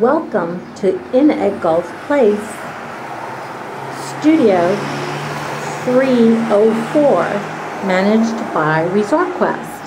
Welcome to In at Golf Place, Studio 304, managed by ResortQuest.